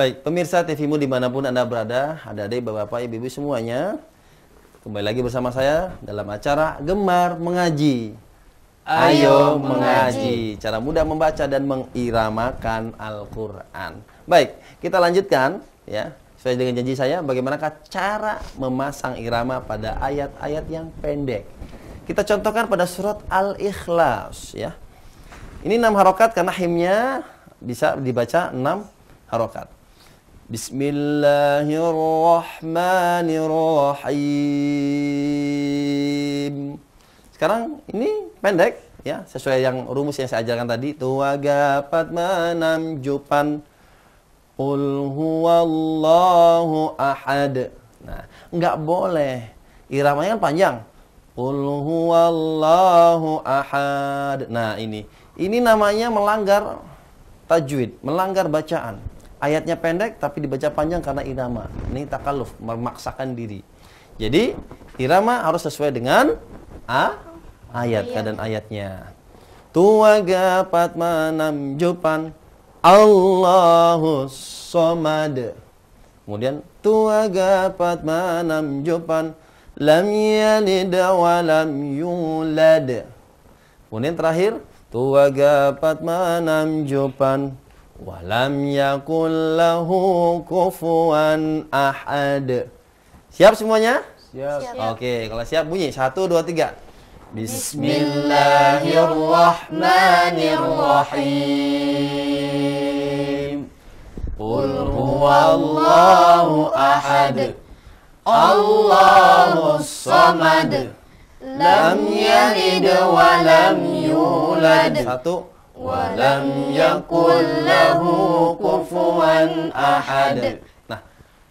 Baik, pemirsa TVmu di mana pun Anda berada, ada adik, bapak, ibu-ibu semuanya. Kembali lagi bersama saya dalam acara Gemar Mengaji. Ayo mengaji. Cara mudah membaca dan mengiramakan Al-Quran. Baik, kita lanjutkan ya. Sesuai dengan janji saya, bagaimanakah cara memasang irama pada ayat-ayat yang pendek. Kita contohkan pada surat Al-Ikhlas ya. Ini enam harokat karena himnya bisa dibaca enam harokat. Bismillahirrahmanirrahim. Sekarang ini pendek ya, sesuai yang rumus yang saya ajarkan tadi. Tuwagapat manam jupan Qul huwallahu ahad. Nah, enggak boleh. Iramanya kan panjang. Qul huwallahu ahad. Nah, ini. Ini namanya melanggar tajwid, melanggar bacaan. Ayatnya pendek tapi dibaca panjang karena irama. Ini takaluf, memaksakan diri. Jadi, irama harus sesuai dengan a ayat keadaan ayatnya. Tua gapat manam jupan Allahu somad. Kemudian tua gapat manam jupan lam yalid wa lam yulad. Kemudian terakhir tua gapat manam jupan walam yakul lahu kufuwan ahad. Siap semuanya? Siap. Siap. Oke, kalau siap bunyi satu dua tiga. Bismillahirrahmanirrahim. Qul huwallahu ahad. Allahus samad. Lam yalid wa lam yulad. Satu. Wa lam yakul lahu kufuwan ahad. Nah,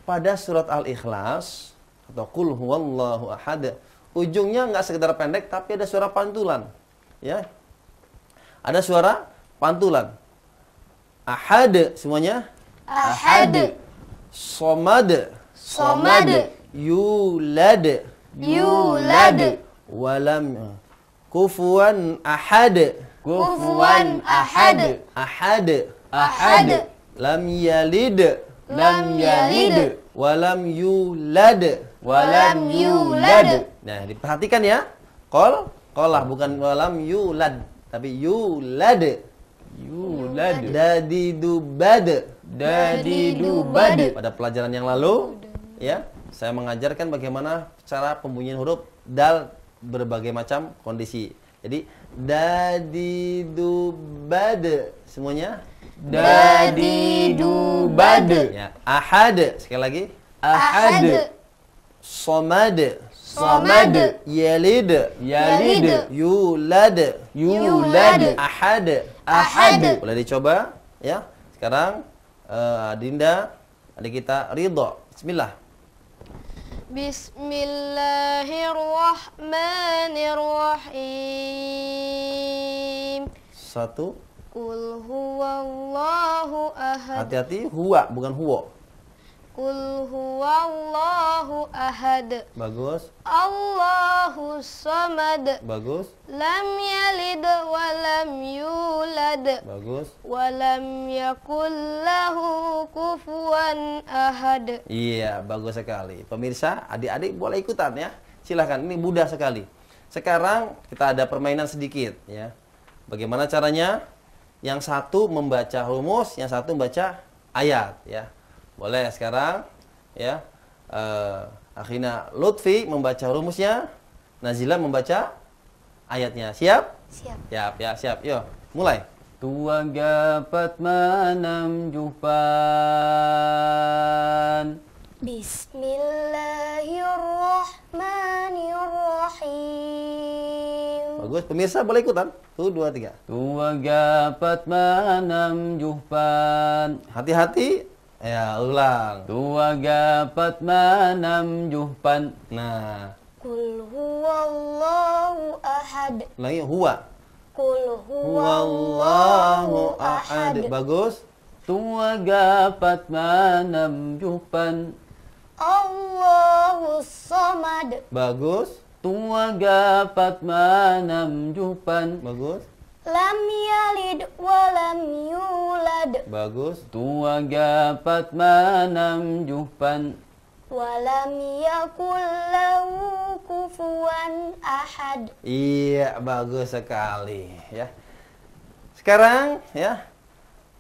pada surat Al-Ikhlas atau Qul huwallahu ahad, ujungnya nggak sekedar pendek tapi ada suara pantulan. Ya. Ada suara pantulan. Ahad semuanya. Ahad. Somad. Somad. Yulad. Yulad. Walam kufuwan ahad. Kufuwan ahad. Ahad. Ahad. Lam yalid. Lam yalid. Walam yulad. Walam yulad. Nah, diperhatikan ya. Kol, kolah bukan walam yulad, tapi yulad. Yulad. Dadi dubad. Dadi dubad. Pada pelajaran yang lalu, ya, saya mengajarkan bagaimana cara pembunyian huruf dal berbagai macam kondisi. Jadi dadi dubad semuanya. Dadi dubad. Ya, ahad sekali lagi. Ahad. Somad. Somad. Yalid. Yalid. Yulad. Yulad. Ahad. Ahad. Boleh dicoba ya. Sekarang eh, Dinda adik kita Ridho. Bismillah. Bismillahirrahmanirrahim. Satu. Qul huwallahu ahad. Hati-hati huwa bukan huwo. Qul huwallahu ahad. Bagus. Allahu samad. Bagus. Lam yalid wa lam yulad. Bagus. Wa lam yakul lahu kufuwan ahad. Iya, bagus sekali. Pemirsa, adik-adik boleh ikutan ya. Silahkan, ini mudah sekali. Sekarang kita ada permainan sedikit ya. Bagaimana caranya? Yang satu membaca rumus, yang satu membaca ayat ya. Boleh sekarang ya. Eh, akhirnya Lutfi membaca rumusnya, Nazila membaca ayatnya. Siap? Siap. Siap ya, siap. Yuk, mulai. Tua gapat manam jupan. Bismillahirrahmanirrahim. Bagus. Pemirsa boleh ikutan. Tuh, dua, tiga. Tua gapat manam jupan. Hati-hati. Ya, ulang. Tua gapat manam jupan. Nah, Qul huwallahu ahad. lagi huwa. Qul Huwallahu ahad. Bagus. Tua gapat manam jupan. Allahu samad. Bagus. Tua gapat manam jupan. Bagus. lam yalid walam yulad Bagus. Tua gapat manam juhpan walam yakul lahu kufuwan ahad. Iya, bagus sekali ya. Sekarang ya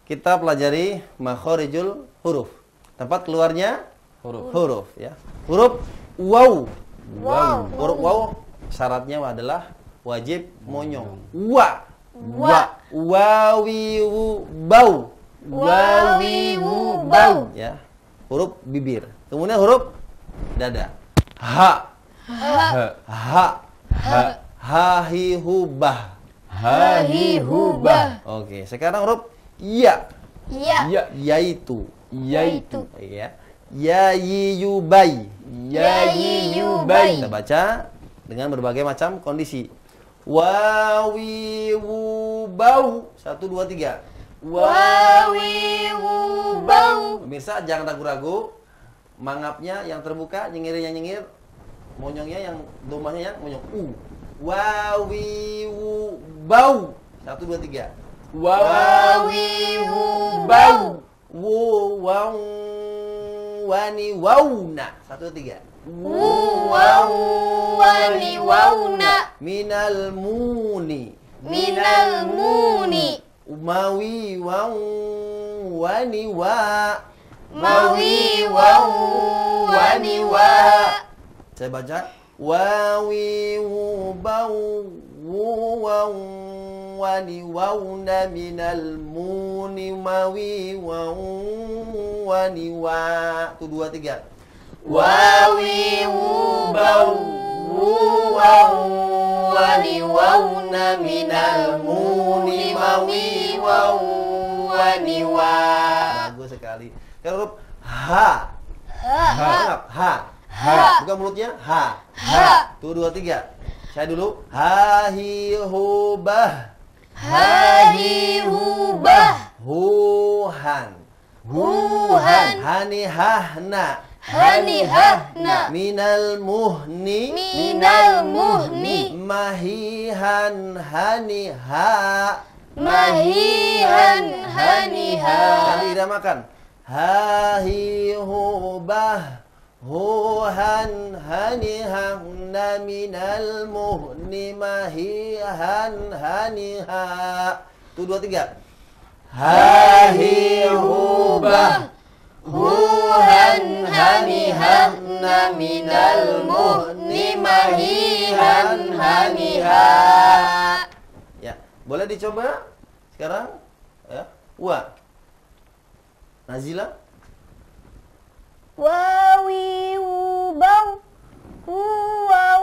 kita pelajari makhorijul huruf. Tempat keluarnya huruf. huruf ya. Huruf waw. Wow. Huruf waw syaratnya adalah wajib monyong. Wa. Wa. Wawiwu bau. Wawiwu bau. Ya. Huruf bibir. Kemudian huruf dada. Ha. Ha. Ha. Ha. Hahi hubah. Hahi hubah. Oke, sekarang huruf ya. Ya. Ya. Yaitu. Yaitu. Ya. Yayiyubai. Yayiyubai. Kita baca dengan berbagai macam kondisi. Wawiwubau. Satu, dua, tiga. Wawiwu bau. Pemirsa jangan ragu-ragu. Mangapnya yang terbuka, nyengir yang nyengir. Monyongnya yang domanya yang monyong. U. Wawiwubau. Satu, dua, tiga. Wawiwu bau. Wu wau wani wauna. Satu tiga. Wau wani wauna. Minal muni. Minal muni. Umawi wau wani wa. Mawi wau wani wa. Saya baca. Wawi wu bau muni mawi wau wani wa. Itu dua tiga. Wawi minal muni mawi wau. Bagus sekali. Sekarang huruf ha. Ha. Mangap. Ha. Ha. Bukan mulutnya. Ha. Ha. Tuh dua tiga. Saya dulu. Hahi hubah. Hahi hubah. Huhan. Huhan. Hani hahna. Minal muhni. Minal muhni. Mahihan hani ha. Mahihan haniha. Kali iramakan. Hahi hubah. Hani hahna minal muhni mahihan haniha. Tuh dua tiga. Hahi hubah. Huhan hanihahna minal muhni mahihan. Ya, boleh dicoba sekarang? Ya. Wa. Nazila. Wawi wubau huwa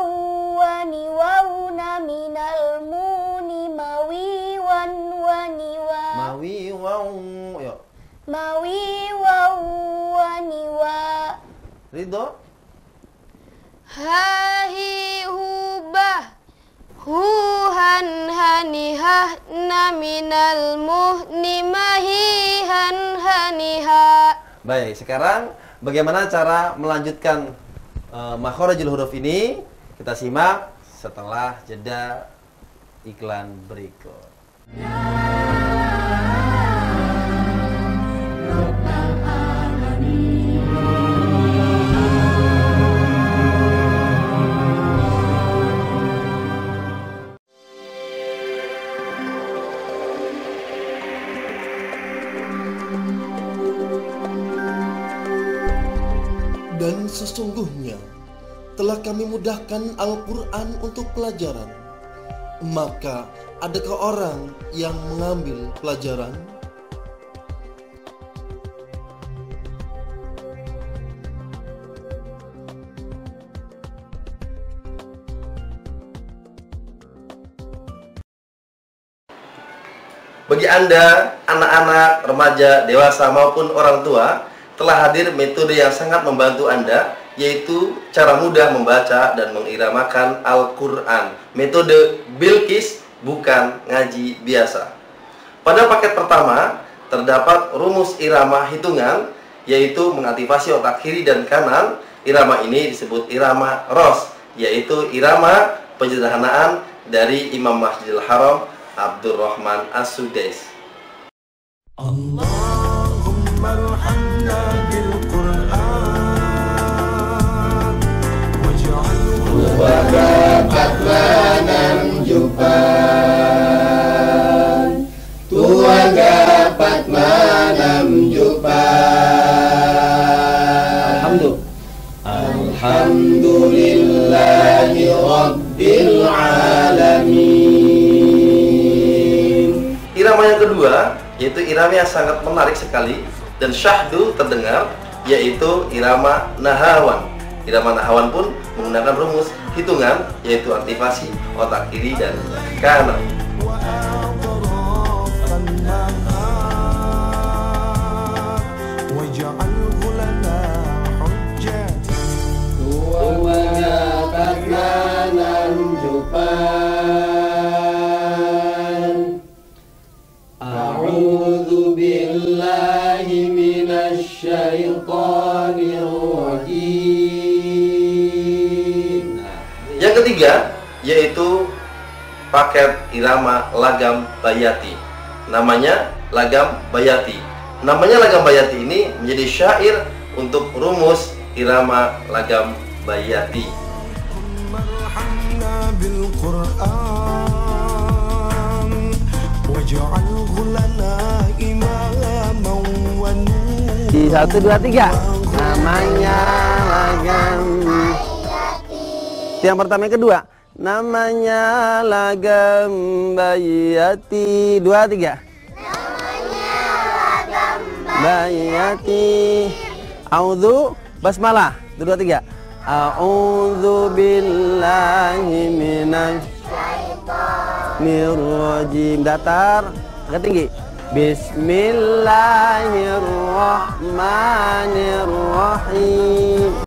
wani wauna minal muni mawi wan wani wa Mawi wau. Yo. mawi wau wani wa Ridho. hahi hubah huhan hanihah na minal muhni mahihan haniha Baik, sekarang bagaimana cara melanjutkan uh, makhorijul huruf ini? Kita simak setelah jeda iklan berikut. Sesungguhnya telah kami mudahkan Al-Quran untuk pelajaran. Maka adakah orang yang mengambil pelajaran? Bagi Anda, anak-anak, remaja, dewasa maupun orang tua, telah hadir metode yang sangat membantu Anda, yaitu cara mudah membaca dan mengiramakan Al-Quran. Metode Bilqis bukan ngaji biasa. Pada paket pertama, terdapat rumus irama hitungan, yaitu mengaktifasi otak kiri dan kanan. Irama ini disebut irama ROS, yaitu irama penyederhanaan dari Imam Masjidil Haram Abdurrahman As-Sudais. Allah irama yang sangat menarik sekali dan syahdu terdengar yaitu irama nahawan. Irama nahawan pun menggunakan rumus hitungan yaitu aktivasi otak kiri dan kanan. وأطراف النهار yaitu paket irama lagam bayati. Namanya lagam bayati. Namanya lagam bayati ini menjadi syair untuk rumus irama lagam bayati. Di satu dua tiga namanya lagam. Yang pertama yang kedua Namanya lagam bayati. Dua tiga. Bayati. Audhu basmalah. Dua tiga. A'udzu billahi minasy Mirrajim datar agak tinggi Bismillahirrahmanirrahim